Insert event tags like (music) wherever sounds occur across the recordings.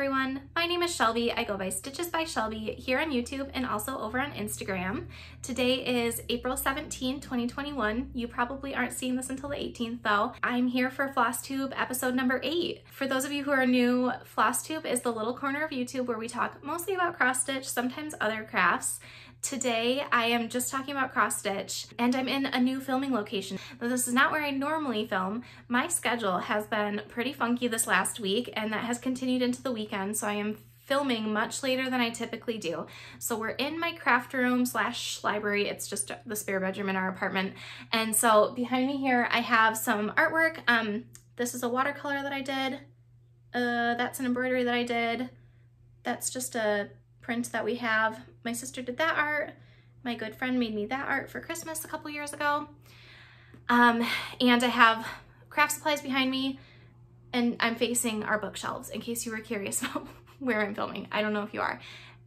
everyone, my name is Shelby. I go by Stitches by Shelby here on YouTube and also over on Instagram. Today is April 17, 2021. You probably aren't seeing this until the 18th though. I'm here for FlossTube episode number 8. For those of you who are new, FlossTube is the little corner of YouTube where we talk mostly about cross stitch, sometimes other crafts. Today I am just talking about cross stitch and I'm in a new filming location. This is not where I normally film. My schedule has been pretty funky this last week and that has continued into the weekend so I am filming much later than I typically do. So we're in my craft room slash library. It's just the spare bedroom in our apartment. And so behind me here, I have some artwork. Um, this is a watercolor that I did. Uh, that's an embroidery that I did. That's just a print that we have. My sister did that art. My good friend made me that art for Christmas a couple years ago. Um, and I have craft supplies behind me and I'm facing our bookshelves in case you were curious (laughs) about where I'm filming. I don't know if you are.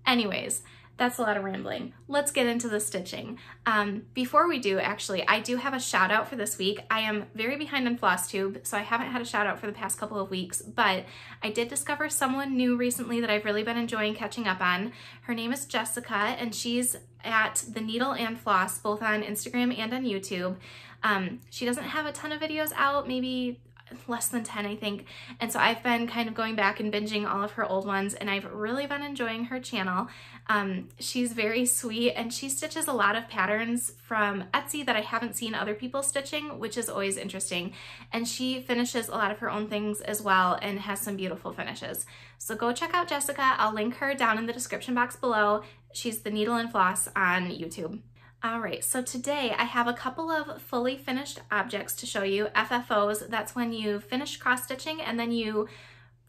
Anyways, that's a lot of rambling. Let's get into the stitching. Um, before we do, actually, I do have a shout out for this week. I am very behind on FlossTube, so I haven't had a shout out for the past couple of weeks, but I did discover someone new recently that I've really been enjoying catching up on. Her name is Jessica, and she's at The Needle and Floss, both on Instagram and on YouTube. Um, she doesn't have a ton of videos out, maybe less than 10, I think. And so I've been kind of going back and binging all of her old ones and I've really been enjoying her channel. Um, she's very sweet and she stitches a lot of patterns from Etsy that I haven't seen other people stitching, which is always interesting. And she finishes a lot of her own things as well and has some beautiful finishes. So go check out Jessica. I'll link her down in the description box below. She's the Needle and Floss on YouTube. All right, so today I have a couple of fully finished objects to show you. FFOs, that's when you finish cross stitching and then you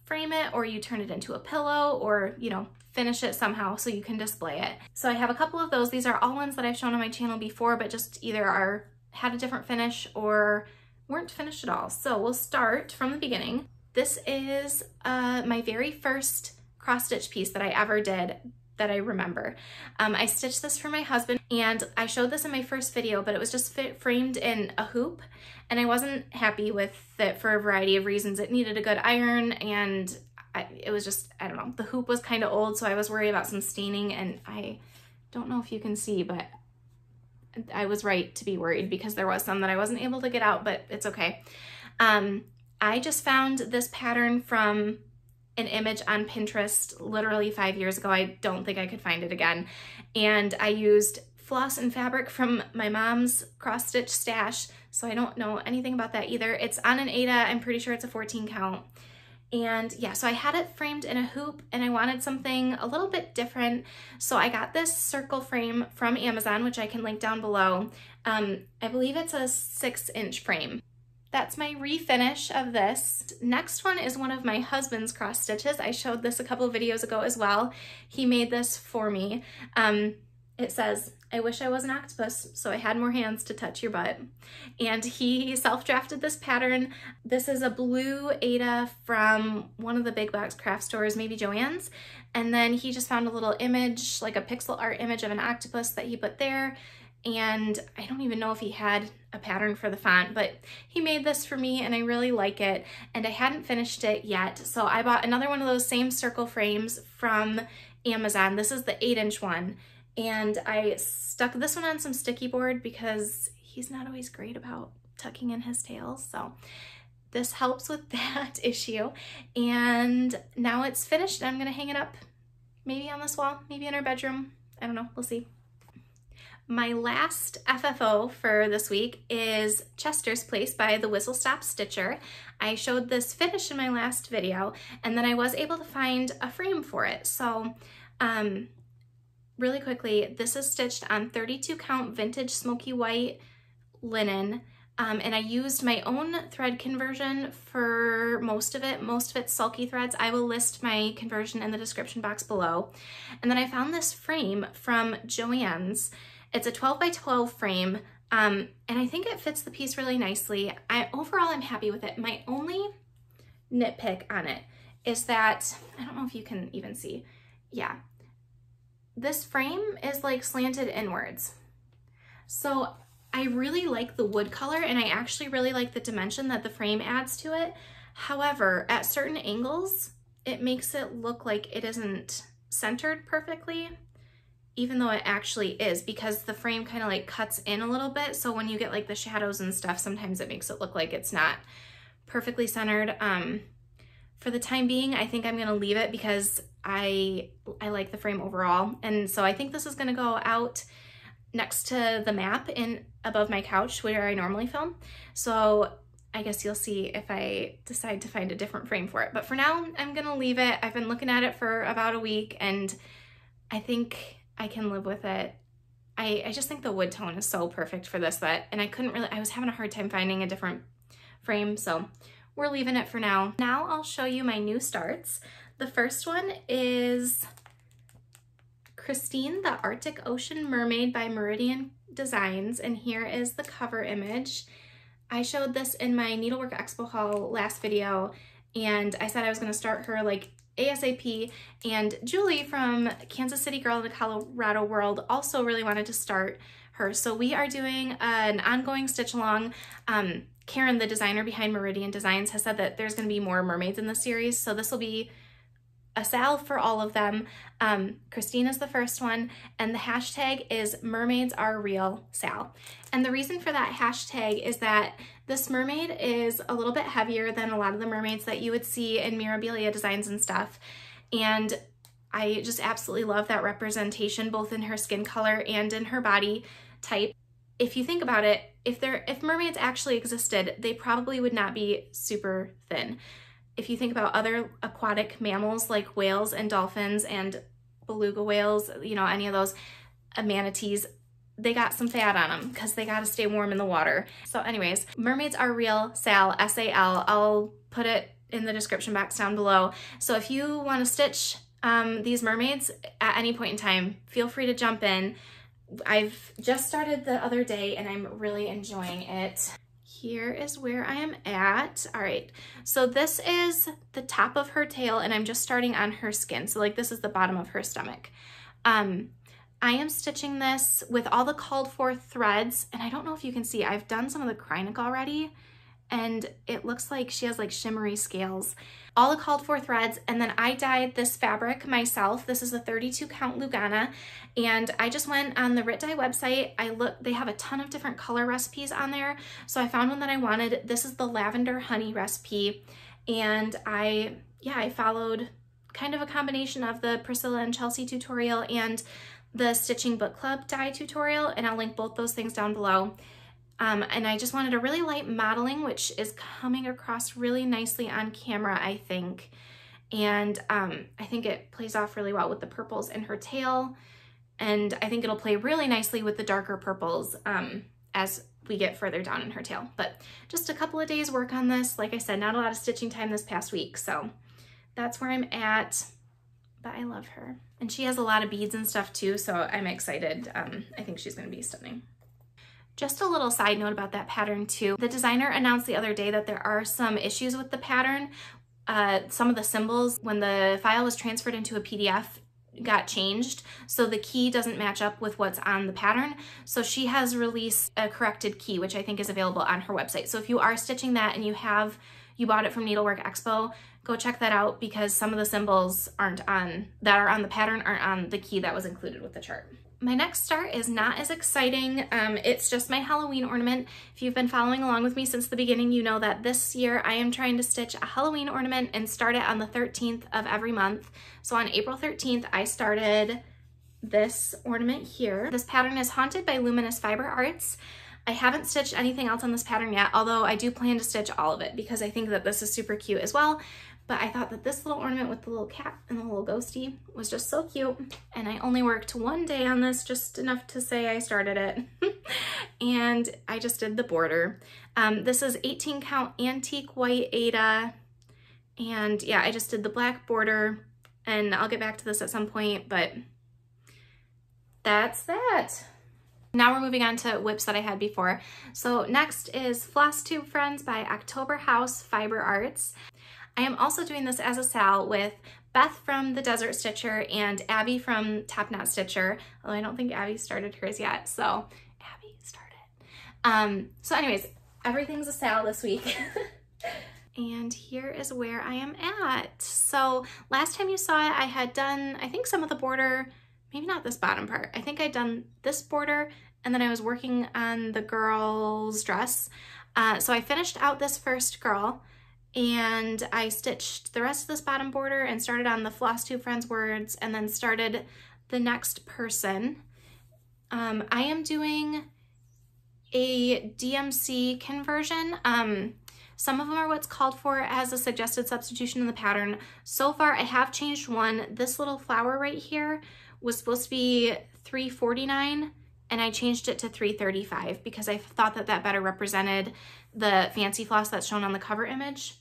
frame it or you turn it into a pillow or, you know, finish it somehow so you can display it. So I have a couple of those. These are all ones that I've shown on my channel before, but just either are had a different finish or weren't finished at all. So we'll start from the beginning. This is uh, my very first cross stitch piece that I ever did that I remember. Um, I stitched this for my husband and I showed this in my first video, but it was just fit, framed in a hoop and I wasn't happy with it for a variety of reasons. It needed a good iron and I, it was just, I don't know, the hoop was kind of old, so I was worried about some staining and I don't know if you can see, but I was right to be worried because there was some that I wasn't able to get out, but it's okay. Um, I just found this pattern from an image on Pinterest literally five years ago. I don't think I could find it again. And I used floss and fabric from my mom's cross stitch stash. So I don't know anything about that either. It's on an Aida. I'm pretty sure it's a 14 count. And yeah, so I had it framed in a hoop and I wanted something a little bit different. So I got this circle frame from Amazon, which I can link down below. Um, I believe it's a six inch frame. That's my refinish of this. Next one is one of my husband's cross stitches. I showed this a couple videos ago as well. He made this for me. Um, it says, I wish I was an octopus so I had more hands to touch your butt. And he self-drafted this pattern. This is a blue Aida from one of the big box craft stores, maybe Joann's. And then he just found a little image, like a pixel art image of an octopus that he put there and I don't even know if he had a pattern for the font, but he made this for me and I really like it and I hadn't finished it yet. So I bought another one of those same circle frames from Amazon. This is the eight inch one and I stuck this one on some sticky board because he's not always great about tucking in his tails. So this helps with (laughs) that issue. And now it's finished. I'm gonna hang it up maybe on this wall, maybe in our bedroom. I don't know, we'll see. My last FFO for this week is Chester's Place by the Whistle Stop Stitcher. I showed this finish in my last video and then I was able to find a frame for it. So um, really quickly, this is stitched on 32 count vintage smoky white linen um, and I used my own thread conversion for most of it. Most of it's sulky threads. I will list my conversion in the description box below. And then I found this frame from Joann's it's a 12 by 12 frame, um, and I think it fits the piece really nicely. I Overall, I'm happy with it. My only nitpick on it is that, I don't know if you can even see, yeah, this frame is like slanted inwards. So I really like the wood color and I actually really like the dimension that the frame adds to it. However, at certain angles, it makes it look like it isn't centered perfectly, even though it actually is because the frame kind of like cuts in a little bit. So when you get like the shadows and stuff, sometimes it makes it look like it's not perfectly centered. Um, for the time being, I think I'm gonna leave it because I, I like the frame overall. And so I think this is gonna go out next to the map in above my couch where I normally film. So I guess you'll see if I decide to find a different frame for it. But for now, I'm gonna leave it. I've been looking at it for about a week and I think I can live with it. I, I just think the wood tone is so perfect for this that, and I couldn't really, I was having a hard time finding a different frame, so we're leaving it for now. Now I'll show you my new starts. The first one is Kristín, the Arctic Ocean Mermaid by Meridian Designs, and here is the cover image. I showed this in my Needlework Expo haul last video, and I said I was gonna start her like ASAP, and Julie from Kansas City Girl in the Colorado World also really wanted to start her. So we are doing an ongoing stitch along. Um, Karen, the designer behind Meridian Designs, has said that there's gonna be more mermaids in the series, so this will be a sal for all of them. Um, Kristín is the first one, and the hashtag is mermaids are real sal. And the reason for that hashtag is that this mermaid is a little bit heavier than a lot of the mermaids that you would see in Mirabilia designs and stuff. And I just absolutely love that representation both in her skin color and in her body type. If you think about it, if there if mermaids actually existed, they probably would not be super thin if you think about other aquatic mammals like whales and dolphins and beluga whales, you know, any of those manatees, they got some fat on them because they got to stay warm in the water. So anyways, mermaids are real, Sal, S-A-L. I'll put it in the description box down below. So if you want to stitch um, these mermaids at any point in time, feel free to jump in. I've just started the other day and I'm really enjoying it here is where I am at. All right, so this is the top of her tail and I'm just starting on her skin. So like this is the bottom of her stomach. Um, I am stitching this with all the called for threads and I don't know if you can see, I've done some of the Kreinik already and it looks like she has like shimmery scales. All the called for threads and then I dyed this fabric myself. This is a 32 count Lugana and I just went on the Rit Dye website. I look, they have a ton of different color recipes on there. So I found one that I wanted. This is the lavender honey recipe and I, yeah, I followed kind of a combination of the Priscilla and Chelsea tutorial and the Stitching Book Club dye tutorial and I'll link both those things down below. Um, and I just wanted a really light modeling, which is coming across really nicely on camera, I think. And um, I think it plays off really well with the purples in her tail. And I think it'll play really nicely with the darker purples um, as we get further down in her tail. But just a couple of days work on this. Like I said, not a lot of stitching time this past week. So that's where I'm at. But I love her. And she has a lot of beads and stuff too, so I'm excited. Um, I think she's gonna be stunning. Just a little side note about that pattern too. The designer announced the other day that there are some issues with the pattern. Uh, some of the symbols, when the file was transferred into a PDF, got changed so the key doesn't match up with what's on the pattern so she has released a corrected key which I think is available on her website so if you are stitching that and you have you bought it from Needlework Expo go check that out because some of the symbols aren't on that are on the pattern aren't on the key that was included with the chart my next start is not as exciting. Um, it's just my Halloween ornament. If you've been following along with me since the beginning, you know that this year I am trying to stitch a Halloween ornament and start it on the 13th of every month. So on April 13th, I started this ornament here. This pattern is Haunted by Luminous Fiber Arts. I haven't stitched anything else on this pattern yet, although I do plan to stitch all of it because I think that this is super cute as well. But I thought that this little ornament with the little cat and the little ghosty was just so cute. And I only worked one day on this, just enough to say I started it. (laughs) and I just did the border. Um, this is 18 count antique white Aida. And yeah, I just did the black border and I'll get back to this at some point, but that's that. Now we're moving on to whips that I had before. So next is Floss Tube Friends by October House Fiber Arts. I am also doing this as a sal with Beth from the Desert Stitcher and Abby from Topknot Stitcher, although I don't think Abby started hers yet, so Abby started. Um, so anyways, everything's a sal this week. (laughs) and here is where I am at. So last time you saw it, I had done, I think some of the border, maybe not this bottom part. I think I'd done this border and then I was working on the girl's dress. Uh, so I finished out this first girl and I stitched the rest of this bottom border and started on the Floss Tube Friends words and then started the next person. Um, I am doing a DMC conversion. Um, some of them are what's called for as a suggested substitution in the pattern. So far, I have changed one. This little flower right here was supposed to be 349 and I changed it to 335 because I thought that that better represented the fancy floss that's shown on the cover image.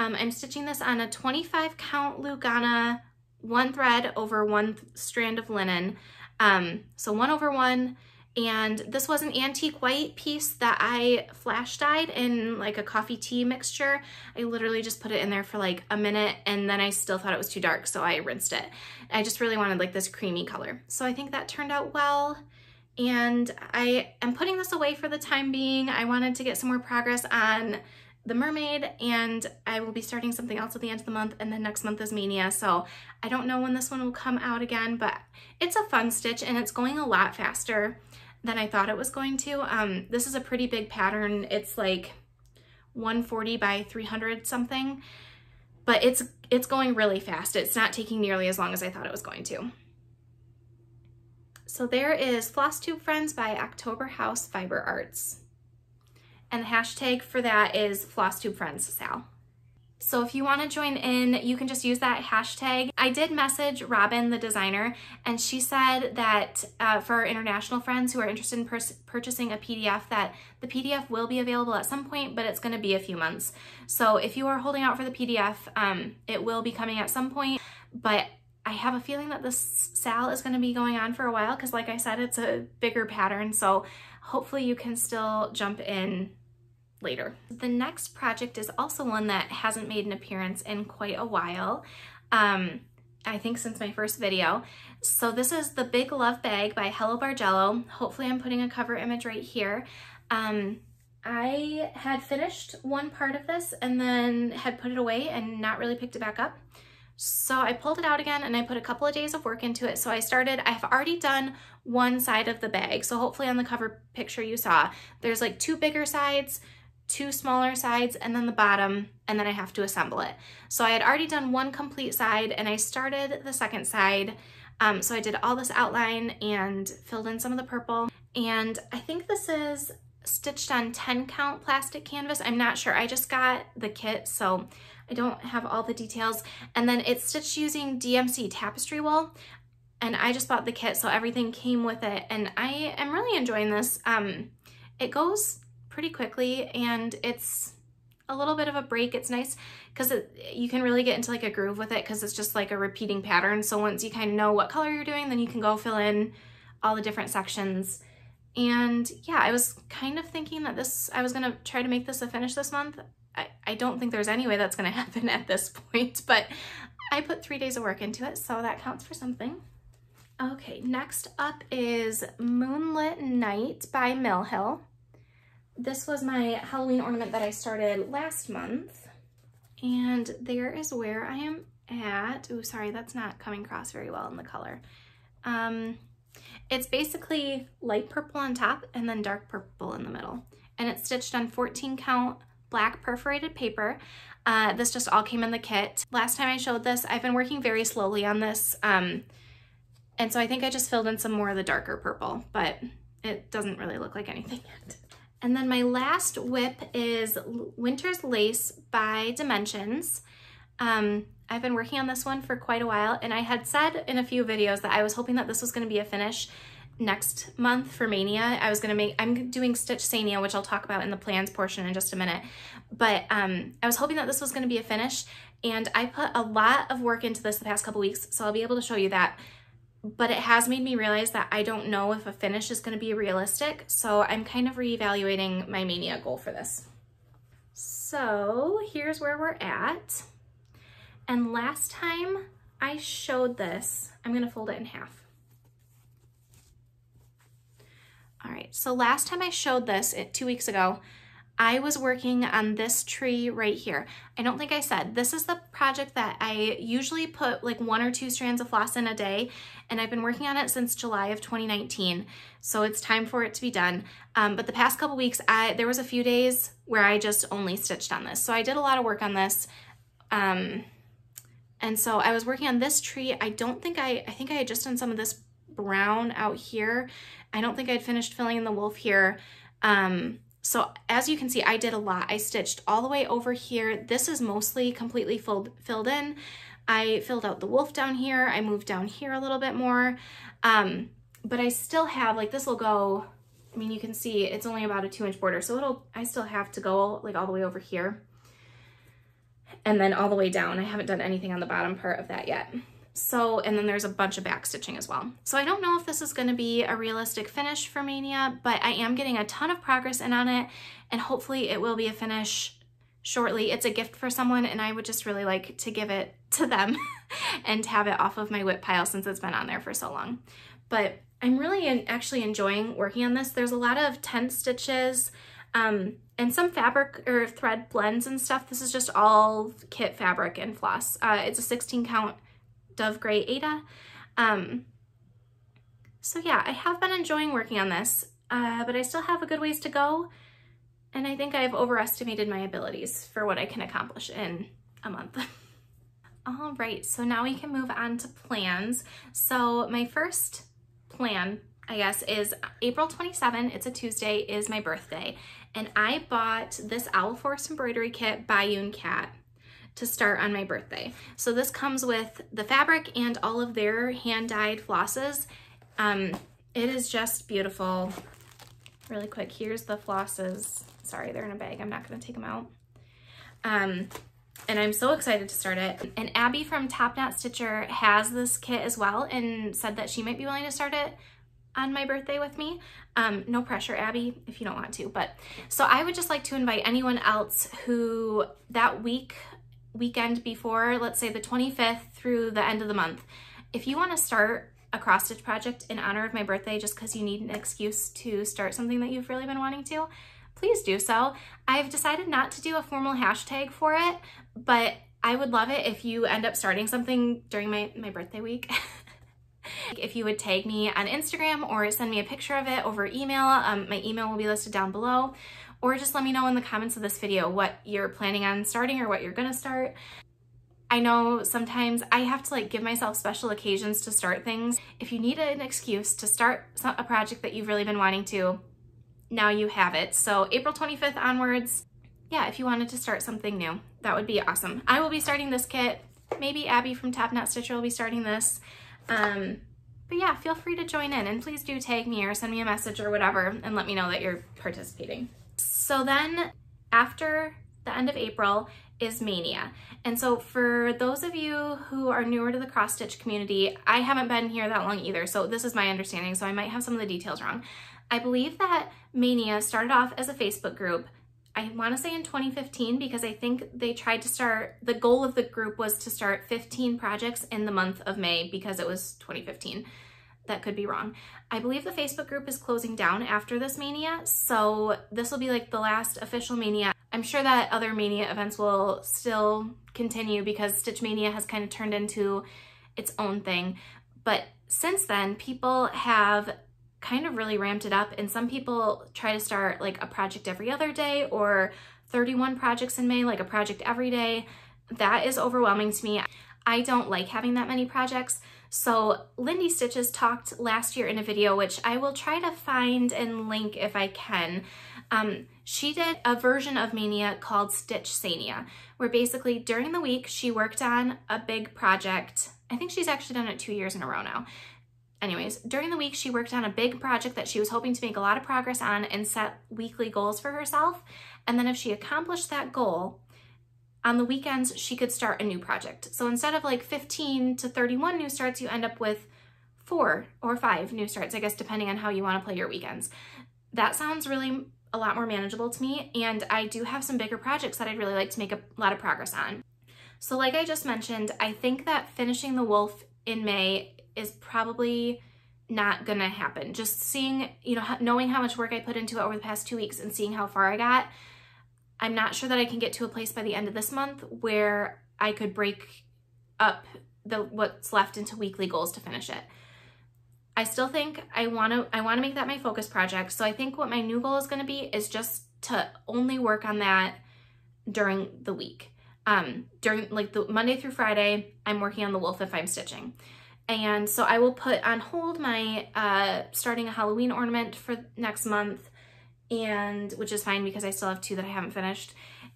Um, I'm stitching this on a 25 count Lugana, one thread over one strand of linen. Um, so one over one, and this was an antique white piece that I flash dyed in like a coffee tea mixture. I literally just put it in there for like a minute and then I still thought it was too dark, so I rinsed it. I just really wanted like this creamy color. So I think that turned out well. And I am putting this away for the time being. I wanted to get some more progress on the mermaid and I will be starting something else at the end of the month and then next month is Mania. So I don't know when this one will come out again, but it's a fun stitch and it's going a lot faster than I thought it was going to. Um, this is a pretty big pattern. It's like 140 by 300 something, but it's, it's going really fast. It's not taking nearly as long as I thought it was going to. So there is Floss Tube Friends by October House Fiber Arts. And the hashtag for that is Floss Tube Friends Sal. So if you want to join in, you can just use that hashtag. I did message Robin, the designer, and she said that uh, for international friends who are interested in purchasing a PDF, that the PDF will be available at some point, but it's going to be a few months. So if you are holding out for the PDF, um, it will be coming at some point, but I have a feeling that this sal is going to be going on for a while because like I said, it's a bigger pattern. So hopefully you can still jump in later. The next project is also one that hasn't made an appearance in quite a while. Um, I think since my first video. So this is the Big Love Bag by Hello Bargello. Hopefully I'm putting a cover image right here. Um, I had finished one part of this and then had put it away and not really picked it back up. So I pulled it out again and I put a couple of days of work into it. So I started, I've already done one side of the bag. So hopefully on the cover picture you saw, there's like two bigger sides, two smaller sides and then the bottom and then I have to assemble it. So I had already done one complete side and I started the second side. Um, so I did all this outline and filled in some of the purple. And I think this is stitched on 10 count plastic canvas. I'm not sure. I just got the kit, so I don't have all the details. And then it's stitched using DMC tapestry wool. And I just bought the kit, so everything came with it. And I am really enjoying this. Um, it goes pretty quickly and it's a little bit of a break. It's nice because you can really get into like a groove with it because it's just like a repeating pattern. So once you kind of know what color you're doing, then you can go fill in all the different sections. And yeah, I was kind of thinking that this, I was gonna try to make this a finish this month. I, I don't think there's any way that's gonna (laughs) happen at this point, but I put three days of work into it, so that counts for something. Okay, next up is Moonlit Night by Mill Hill. This was my Halloween ornament that I started last month. And there is where I am at. Oh, sorry, that's not coming across very well in the color. Um, it's basically light purple on top and then dark purple in the middle. And it's stitched on 14 count black perforated paper. Uh, this just all came in the kit. Last time I showed this, I've been working very slowly on this. Um, and so I think I just filled in some more of the darker purple, but it doesn't really look like anything yet. And then my last whip is Winter's Lace by Dimensions. Um, I've been working on this one for quite a while and I had said in a few videos that I was hoping that this was gonna be a finish next month for Mania. I was gonna make, I'm doing Stitch Sania, which I'll talk about in the plans portion in just a minute. But um, I was hoping that this was gonna be a finish and I put a lot of work into this the past couple weeks, so I'll be able to show you that but it has made me realize that I don't know if a finish is going to be realistic, so I'm kind of reevaluating my mania goal for this. So here's where we're at. And last time I showed this, I'm going to fold it in half. All right, so last time I showed this, it, two weeks ago, I was working on this tree right here. I don't think I said, this is the project that I usually put like one or two strands of floss in a day, and I've been working on it since July of 2019, so it's time for it to be done. Um, but the past couple weeks, I there was a few days where I just only stitched on this. So I did a lot of work on this. Um, and so I was working on this tree. I don't think I, I think I had just done some of this brown out here. I don't think I'd finished filling in the wolf here. Um, so as you can see, I did a lot. I stitched all the way over here. This is mostly completely filled, filled in. I filled out the wolf down here. I moved down here a little bit more. Um, but I still have, like this will go, I mean, you can see it's only about a two inch border. So it'll, I still have to go like all the way over here and then all the way down. I haven't done anything on the bottom part of that yet. So, and then there's a bunch of back stitching as well. So I don't know if this is gonna be a realistic finish for Mania, but I am getting a ton of progress in on it and hopefully it will be a finish shortly. It's a gift for someone and I would just really like to give it to them (laughs) and have it off of my whip pile since it's been on there for so long. But I'm really in, actually enjoying working on this. There's a lot of tent stitches um, and some fabric or thread blends and stuff. This is just all kit fabric and floss. Uh, it's a 16 count Dove Gray Aida. Um, so yeah, I have been enjoying working on this, uh, but I still have a good ways to go. And I think I've overestimated my abilities for what I can accomplish in a month. (laughs) All right, so now we can move on to plans. So my first plan, I guess, is April 27, it's a Tuesday, is my birthday. And I bought this Owl Forest embroidery kit by Yoon Cat to start on my birthday. So this comes with the fabric and all of their hand-dyed flosses. Um, it is just beautiful. Really quick, here's the flosses. Sorry, they're in a bag. I'm not gonna take them out. Um, and I'm so excited to start it. And Abby from Topknot Stitcher has this kit as well and said that she might be willing to start it on my birthday with me. Um, no pressure, Abby, if you don't want to. But so I would just like to invite anyone else who that week weekend before, let's say the 25th through the end of the month, if you want to start a cross stitch project in honor of my birthday just because you need an excuse to start something that you've really been wanting to, please do so. I've decided not to do a formal hashtag for it, but I would love it if you end up starting something during my, my birthday week. (laughs) if you would tag me on Instagram or send me a picture of it over email, um, my email will be listed down below or just let me know in the comments of this video what you're planning on starting or what you're gonna start. I know sometimes I have to like give myself special occasions to start things. If you need an excuse to start a project that you've really been wanting to, now you have it. So April 25th onwards, yeah, if you wanted to start something new, that would be awesome. I will be starting this kit. Maybe Abby from Topknot Stitcher will be starting this. Um, but yeah, feel free to join in and please do tag me or send me a message or whatever and let me know that you're participating. So then after the end of April is Mania. And so for those of you who are newer to the cross stitch community, I haven't been here that long either, so this is my understanding, so I might have some of the details wrong. I believe that Mania started off as a Facebook group, I want to say in 2015 because I think they tried to start, the goal of the group was to start 15 projects in the month of May because it was 2015 that could be wrong. I believe the Facebook group is closing down after this Mania, so this will be like the last official Mania. I'm sure that other Mania events will still continue because Stitch Mania has kind of turned into its own thing. But since then, people have kind of really ramped it up and some people try to start like a project every other day or 31 projects in May, like a project every day. That is overwhelming to me. I don't like having that many projects. So Lindy Stitches talked last year in a video, which I will try to find and link if I can. Um, she did a version of Mania called Stitch Sania, where basically during the week she worked on a big project. I think she's actually done it two years in a row now. Anyways, during the week she worked on a big project that she was hoping to make a lot of progress on and set weekly goals for herself. And then if she accomplished that goal, on the weekends, she could start a new project. So instead of like 15 to 31 new starts, you end up with four or five new starts, I guess, depending on how you want to play your weekends. That sounds really a lot more manageable to me. And I do have some bigger projects that I'd really like to make a lot of progress on. So like I just mentioned, I think that finishing the wolf in May is probably not gonna happen. Just seeing, you know, knowing how much work I put into it over the past two weeks and seeing how far I got, I'm not sure that I can get to a place by the end of this month where I could break up the what's left into weekly goals to finish it. I still think I want to I want to make that my focus project. So I think what my new goal is going to be is just to only work on that during the week. Um, during like the Monday through Friday, I'm working on the wolf if I'm stitching. And so I will put on hold my uh, starting a Halloween ornament for next month and which is fine because I still have two that I haven't finished.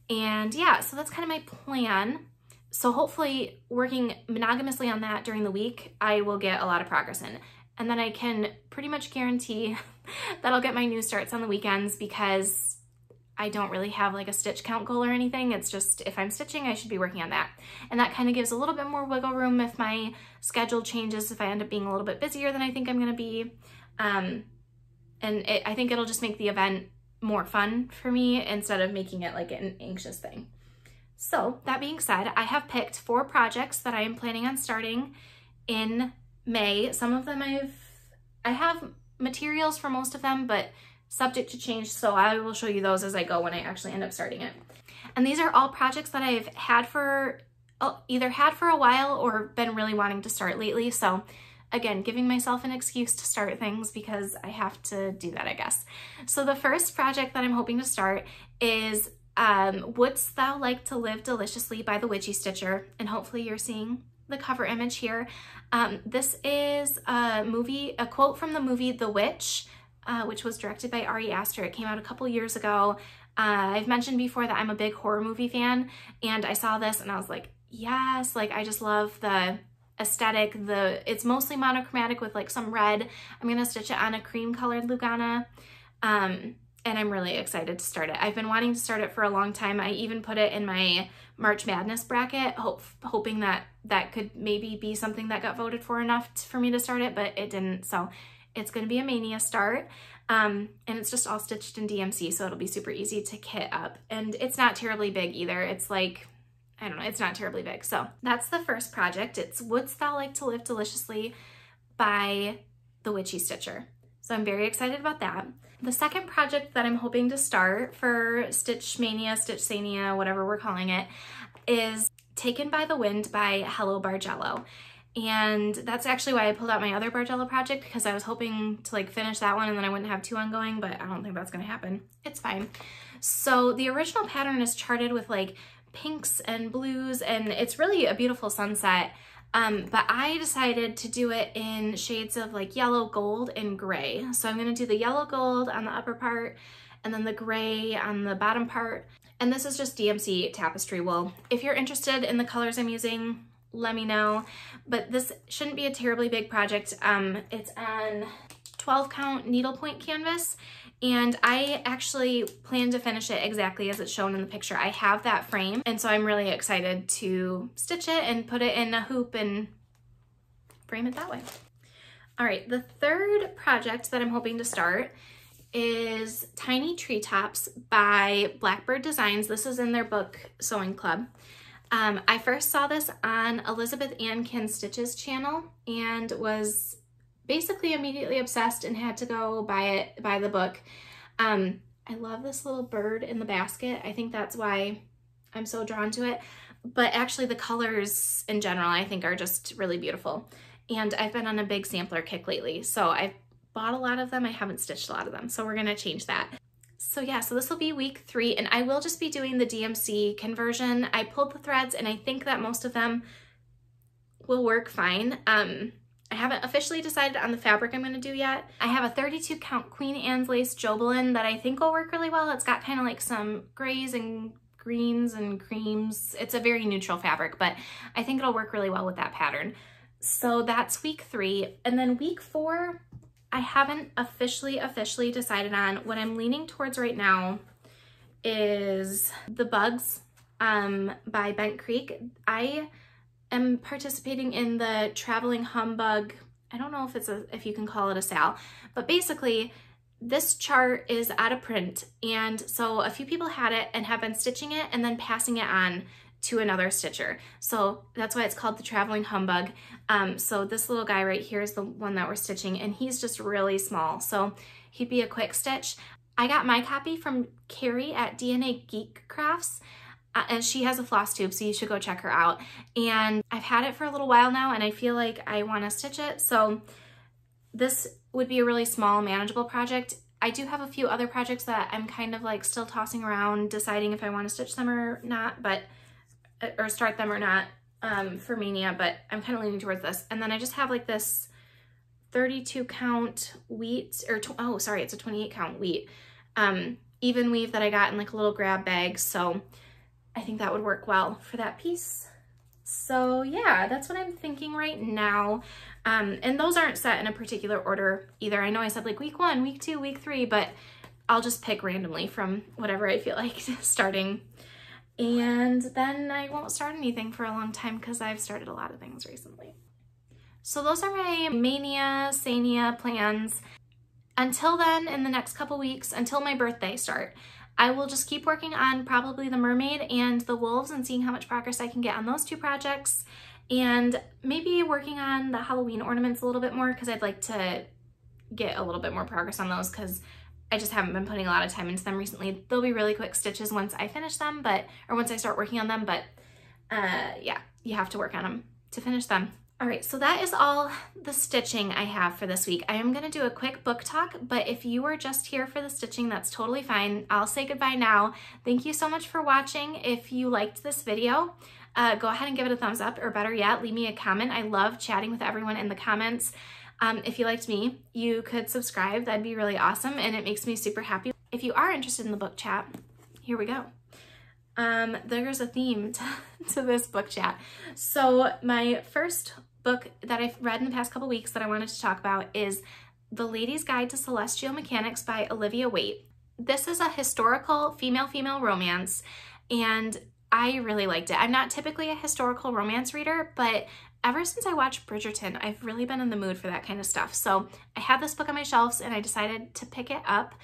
And yeah, so that's kind of my plan. So hopefully working monogamously on that during the week, I will get a lot of progress in. And then I can pretty much guarantee (laughs) that I'll get my new starts on the weekends because I don't really have like a stitch count goal or anything. It's just if I'm stitching, I should be working on that. And that kind of gives a little bit more wiggle room if my schedule changes, if I end up being a little bit busier than I think I'm gonna be. Um, and it, I think it'll just make the event more fun for me instead of making it like an anxious thing. So that being said, I have picked four projects that I am planning on starting in May. Some of them I've, I have materials for most of them, but subject to change. So I will show you those as I go when I actually end up starting it. And these are all projects that I've had for, uh, either had for a while or been really wanting to start lately. So again, giving myself an excuse to start things because I have to do that, I guess. So the first project that I'm hoping to start is um, Wouldst Thou Like to Live Deliciously by the Witchy Stitcher. And hopefully you're seeing the cover image here. Um, this is a movie, a quote from the movie The Witch, uh, which was directed by Ari Aster. It came out a couple years ago. Uh, I've mentioned before that I'm a big horror movie fan, and I saw this and I was like, yes, like I just love the aesthetic. The It's mostly monochromatic with like some red. I'm going to stitch it on a cream colored Lugana. Um, and I'm really excited to start it. I've been wanting to start it for a long time. I even put it in my March Madness bracket, hope, hoping that that could maybe be something that got voted for enough for me to start it, but it didn't. So it's going to be a mania start. Um, and it's just all stitched in DMC, so it'll be super easy to kit up. And it's not terribly big either. It's like I don't know, it's not terribly big. So that's the first project. It's Wouldst Thou Like to Live Deliciously by the Witchy Stitcher. So I'm very excited about that. The second project that I'm hoping to start for Stitch Mania, Stitch Sania, whatever we're calling it, is Taken by the Wind by Hello Bargello. And that's actually why I pulled out my other Bargello project because I was hoping to like finish that one and then I wouldn't have two ongoing, but I don't think that's gonna happen. It's fine. So the original pattern is charted with like pinks and blues and it's really a beautiful sunset. Um, but I decided to do it in shades of like yellow, gold, and gray. So I'm gonna do the yellow gold on the upper part and then the gray on the bottom part. And this is just DMC tapestry wool. If you're interested in the colors I'm using, let me know. But this shouldn't be a terribly big project. Um, it's on 12 count needlepoint canvas and I actually plan to finish it exactly as it's shown in the picture. I have that frame and so I'm really excited to stitch it and put it in a hoop and frame it that way. All right, the third project that I'm hoping to start is Tiny Treetops by Blackbird Designs. This is in their book Sewing Club. Um, I first saw this on Elizabeth Ann Kin Stitches channel and was basically immediately obsessed and had to go buy it, buy the book. Um, I love this little bird in the basket. I think that's why I'm so drawn to it. But actually the colors in general, I think are just really beautiful. And I've been on a big sampler kick lately. So I've bought a lot of them. I haven't stitched a lot of them. So we're gonna change that. So yeah, so this will be week three and I will just be doing the DMC conversion. I pulled the threads and I think that most of them will work fine. Um, I haven't officially decided on the fabric I'm going to do yet. I have a 32 count Queen Anne's Lace Jobelan that I think will work really well. It's got kind of like some grays and greens and creams. It's a very neutral fabric, but I think it'll work really well with that pattern. So that's week three. And then week four, I haven't officially, officially decided on. What I'm leaning towards right now is The Bugs um, by Bent Creek. I am participating in the Traveling Humbug. I don't know if it's a, if you can call it a sale, but basically this chart is out of print. And so a few people had it and have been stitching it and then passing it on to another stitcher. So that's why it's called the Traveling Humbug. Um, so this little guy right here is the one that we're stitching and he's just really small. So he'd be a quick stitch. I got my copy from Carrie at DNA Geek Crafts. Uh, and she has a floss tube, so you should go check her out. And I've had it for a little while now, and I feel like I want to stitch it. So this would be a really small, manageable project. I do have a few other projects that I'm kind of like still tossing around, deciding if I want to stitch them or not, but uh, or start them or not um, for Mania, but I'm kind of leaning towards this. And then I just have like this 32 count wheat, or oh, sorry, it's a 28 count wheat, um, even weave that I got in like a little grab bag. So I think that would work well for that piece. So yeah, that's what I'm thinking right now. Um, and those aren't set in a particular order either. I know I said like week one, week two, week three, but I'll just pick randomly from whatever I feel (laughs) like starting. And then I won't start anything for a long time because I've started a lot of things recently. So those are my mania, Sania plans. Until then, in the next couple weeks, until my birthday start, I will just keep working on probably the mermaid and the wolves and seeing how much progress I can get on those two projects and maybe working on the Halloween ornaments a little bit more because I'd like to get a little bit more progress on those because I just haven't been putting a lot of time into them recently. They'll be really quick stitches once I finish them, but or once I start working on them, but uh, yeah, you have to work on them to finish them. All right, so that is all the stitching I have for this week. I am gonna do a quick book talk, but if you were just here for the stitching, that's totally fine. I'll say goodbye now. Thank you so much for watching. If you liked this video, uh, go ahead and give it a thumbs up, or better yet, leave me a comment. I love chatting with everyone in the comments. Um, if you liked me, you could subscribe. That'd be really awesome, and it makes me super happy. If you are interested in the book chat, here we go um, there's a theme (laughs) to, to this book chat. So my first book that I've read in the past couple weeks that I wanted to talk about is The Lady's Guide to Celestial Mechanics by Olivia Waite. This is a historical female-female romance and I really liked it. I'm not typically a historical romance reader, but ever since I watched Bridgerton, I've really been in the mood for that kind of stuff. So I had this book on my shelves and I decided to pick it up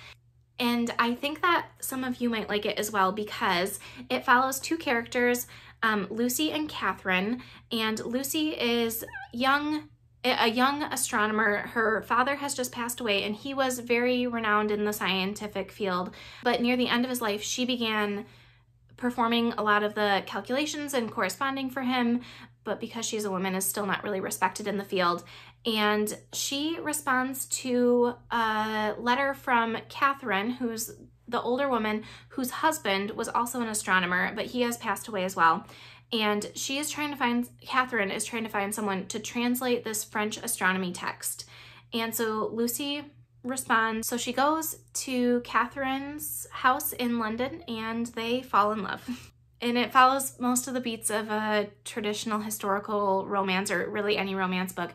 and I think that some of you might like it as well because it follows two characters, um, Lucy and Catherine. And Lucy is young a young astronomer. Her father has just passed away and he was very renowned in the scientific field. But near the end of his life, she began performing a lot of the calculations and corresponding for him, but because she's a woman is still not really respected in the field and she responds to a letter from Catherine, who's the older woman whose husband was also an astronomer, but he has passed away as well. And she is trying to find, Catherine is trying to find someone to translate this French astronomy text. And so Lucy responds. So she goes to Catherine's house in London and they fall in love. (laughs) and it follows most of the beats of a traditional historical romance or really any romance book.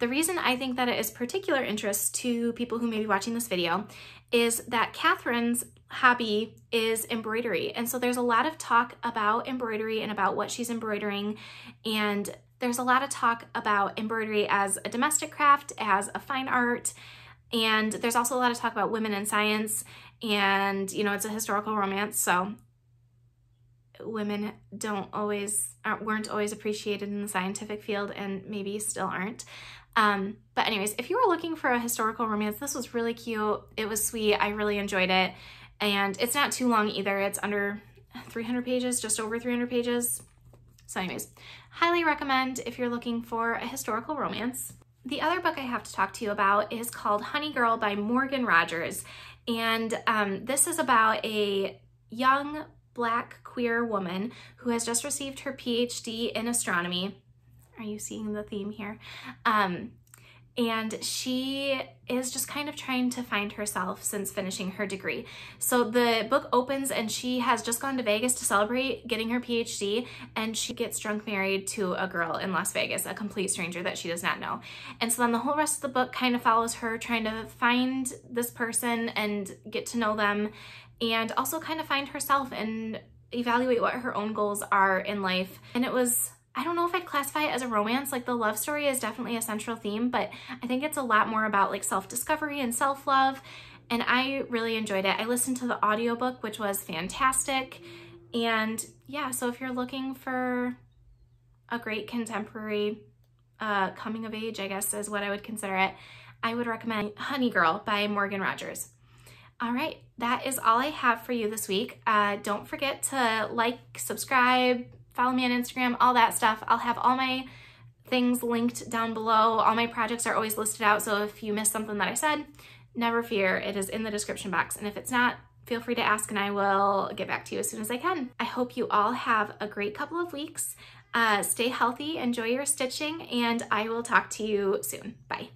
The reason I think that it is particular interest to people who may be watching this video is that Catherine's hobby is embroidery. And so there's a lot of talk about embroidery and about what she's embroidering. And there's a lot of talk about embroidery as a domestic craft, as a fine art. And there's also a lot of talk about women in science and, you know, it's a historical romance. So women don't always weren't always appreciated in the scientific field and maybe still aren't. Um, but anyways, if you were looking for a historical romance, this was really cute. It was sweet. I really enjoyed it. And it's not too long either. It's under 300 pages, just over 300 pages. So anyways, highly recommend if you're looking for a historical romance. The other book I have to talk to you about is called Honey Girl by Morgan Rogers. And um, this is about a young black queer woman who has just received her PhD in astronomy. Are you seeing the theme here? Um, and she is just kind of trying to find herself since finishing her degree. So the book opens and she has just gone to Vegas to celebrate getting her PhD and she gets drunk married to a girl in Las Vegas, a complete stranger that she does not know. And so then the whole rest of the book kind of follows her trying to find this person and get to know them and also kind of find herself and evaluate what her own goals are in life. And it was, I don't know if I'd classify it as a romance, like the love story is definitely a central theme, but I think it's a lot more about like self-discovery and self-love. And I really enjoyed it. I listened to the audiobook, which was fantastic. And yeah, so if you're looking for a great contemporary uh, coming of age, I guess is what I would consider it, I would recommend Honey Girl by Morgan Rogers. All right, that is all I have for you this week. Uh, don't forget to like, subscribe, follow me on Instagram, all that stuff. I'll have all my things linked down below. All my projects are always listed out, so if you missed something that I said, never fear, it is in the description box. And if it's not, feel free to ask and I will get back to you as soon as I can. I hope you all have a great couple of weeks. Uh, stay healthy, enjoy your stitching, and I will talk to you soon. Bye.